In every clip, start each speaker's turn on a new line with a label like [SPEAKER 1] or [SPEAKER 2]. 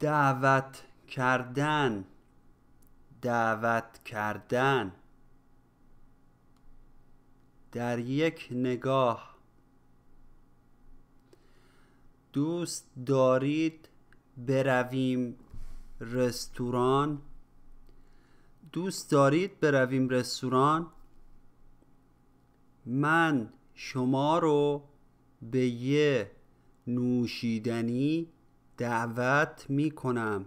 [SPEAKER 1] دعوت کردن. دعوت کردن. در یک نگاه. دوست دارید برویم رستوران؟ دوست دارید برویم رستوران؟ من شما رو به یه نوشیدنی دعوت می کنم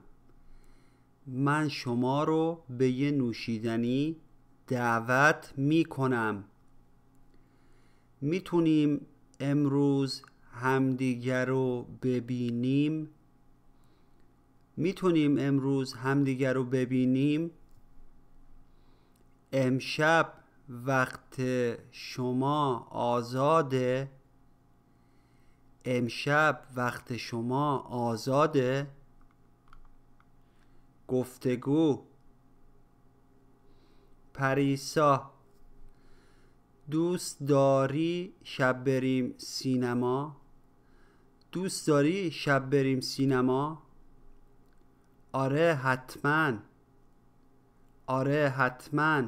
[SPEAKER 1] من شما رو به یه نوشیدنی دعوت می کنم می‌تونیم امروز همدیگر رو ببینیم؟ می‌تونیم امروز همدیگر رو ببینیم؟ امشب وقت شما آزاده؟ امشب وقت شما آزاده؟ گفتگو. پریسا دوست داری شب بریم سینما؟ دوست داری شب بریم سینما؟ آره حتما. آره حتما.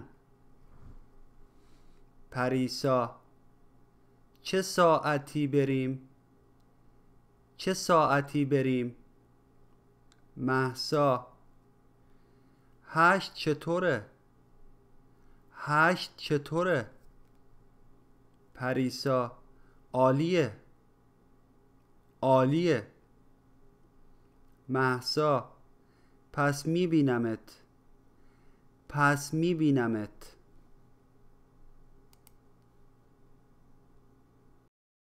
[SPEAKER 1] پریسا چه ساعتی بریم؟ چه ساعتی بریم؟ محسا. هشت چطوره؟ هشت چطوره؟ پریسا. عالیه. عالیه. محسا. پس میبینمت. پس میبینمت.